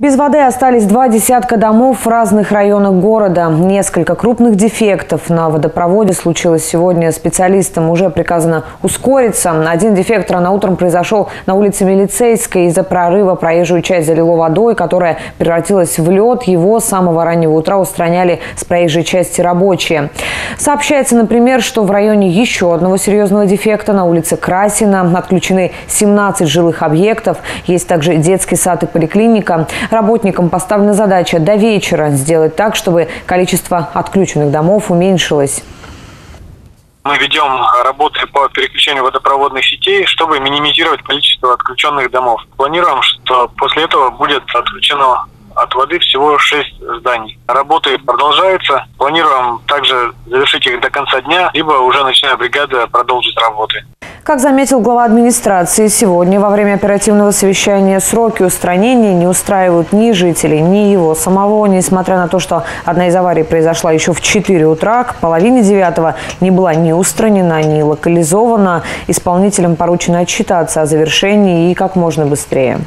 Без воды остались два десятка домов в разных районах города. Несколько крупных дефектов на водопроводе случилось сегодня. Специалистам уже приказано ускориться. Один дефект рано утром произошел на улице Милицейской. Из-за прорыва проезжую часть залило водой, которая превратилась в лед. Его с самого раннего утра устраняли с проезжей части рабочие. Сообщается, например, что в районе еще одного серьезного дефекта на улице Красина отключены 17 жилых объектов. Есть также детский сад и поликлиника. Работникам поставлена задача до вечера сделать так, чтобы количество отключенных домов уменьшилось. Мы ведем работы по переключению водопроводных сетей, чтобы минимизировать количество отключенных домов. Планируем, что после этого будет отключено от воды всего 6 зданий. Работы продолжаются. Планируем также завершить их до конца дня, либо уже начиная бригада продолжить работы. Как заметил глава администрации, сегодня во время оперативного совещания сроки устранения не устраивают ни жителей, ни его самого. Несмотря на то, что одна из аварий произошла еще в 4 утра, к половине девятого не была ни устранена, ни локализована. Исполнителям поручено отчитаться о завершении и как можно быстрее.